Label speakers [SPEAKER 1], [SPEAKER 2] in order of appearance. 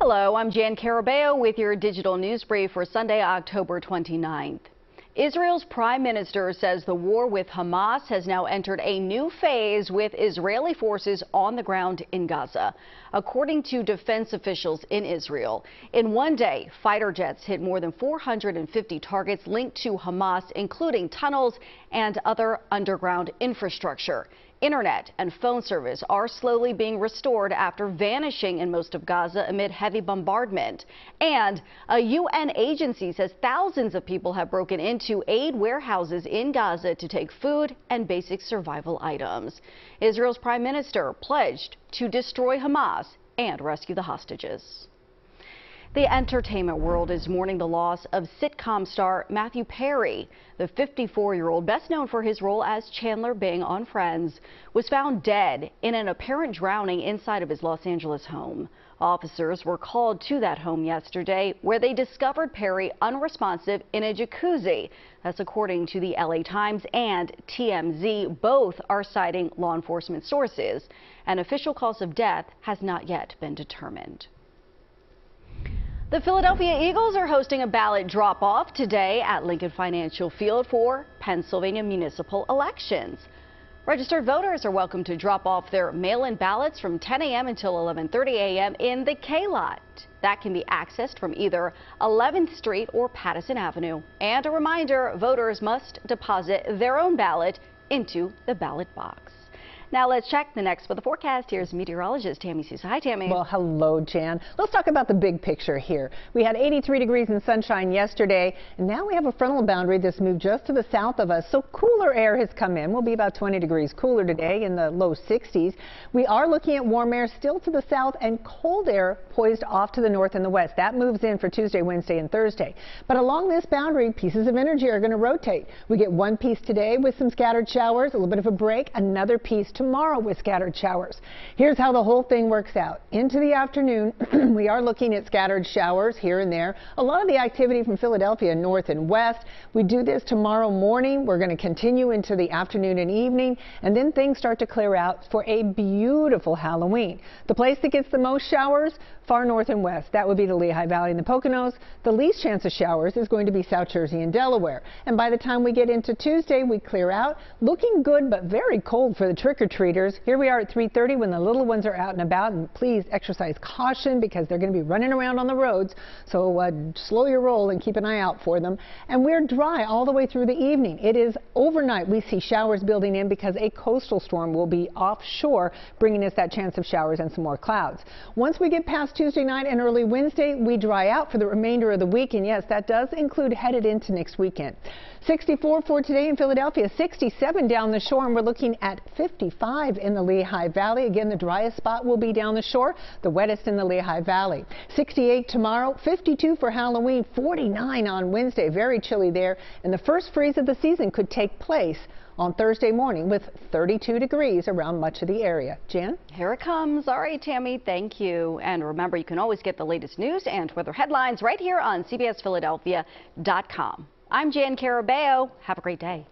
[SPEAKER 1] Hello, I'm Jan Carabeo with your digital news brief for Sunday, October 29th. Israel's prime minister says the war with Hamas has now entered a new phase with Israeli forces on the ground in Gaza. According to defense officials in Israel, in one day, fighter jets hit more than 450 targets linked to Hamas, including tunnels and other underground infrastructure. Internet and phone service are slowly being restored after vanishing in most of Gaza amid heavy bombardment. And a UN agency says thousands of people have broken into aid warehouses in Gaza to take food and basic survival items. Israel's prime minister pledged to destroy Hamas and rescue the hostages. The entertainment world is mourning the loss of sitcom star Matthew Perry. The 54-year-old, best known for his role as Chandler Bing on Friends, was found dead in an apparent drowning inside of his Los Angeles home. Officers were called to that home yesterday where they discovered Perry unresponsive in a jacuzzi. That's according to the LA Times and TMZ. Both are citing law enforcement sources. An official cause of death has not yet been determined. The Philadelphia Eagles are hosting a ballot drop-off today at Lincoln Financial Field for Pennsylvania municipal elections. Registered voters are welcome to drop off their mail-in ballots from 10 a.m. until 11:30 a.m. in the K-Lot. That can be accessed from either 11th Street or Pattison Avenue. And a reminder, voters must deposit their own ballot into the ballot box. Now let's check the next for the forecast. Here's meteorologist Tammie Souza. Hi, Tammie.
[SPEAKER 2] Well, hello, Jan. Let's talk about the big picture here. We had 83 degrees and sunshine yesterday, and now we have a frontal boundary that's moved just to the south of us. So cooler air has come in. We'll be about 20 degrees cooler today in the low 60s. We are looking at warm air still to the south and cold air poised off to the north and the west. That moves in for Tuesday, Wednesday, and Thursday. But along this boundary, pieces of energy are going to rotate. We get one piece today with some scattered showers, a little bit of a break, another piece tomorrow with scattered showers. Here's how the whole thing works out. Into the afternoon, we are looking at scattered showers here and there. A lot of the activity from Philadelphia north and west. We do this tomorrow morning. We're going to continue into the afternoon and evening, and then things start to clear out for a beautiful Halloween. The place that gets the most showers, far north and west. That would be the Lehigh Valley and the Poconos. The least chance of showers is going to be South Jersey and Delaware. And by the time we get into Tuesday, we clear out. Looking good, but very cold for the trick or trick-or-treaters. Here we are at 3.30 when the little ones are out and about, and please exercise caution because they're going to be running around on the roads, so uh, slow your roll and keep an eye out for them. And we're dry all the way through the evening. It is overnight we see showers building in because a coastal storm will be offshore, bringing us that chance of showers and some more clouds. Once we get past Tuesday night and early Wednesday, we dry out for the remainder of the week, and yes, that does include headed into next weekend. 64 for today in Philadelphia, 67 down the shore, and we're looking at 55 in the Lehigh Valley. Again, the driest spot will be down the shore, the wettest in the Lehigh Valley. 68 tomorrow, 52 for Halloween, 49 on Wednesday. Very chilly there, and the first freeze of the season could take place on Thursday morning with 32 degrees around much of the area. Jan?
[SPEAKER 1] Here it comes. All right, Tammie, thank you. And remember, you can always get the latest news and weather headlines right here on CBSPhiladelphia.com. I'm Jan Carabeo. Have a great day.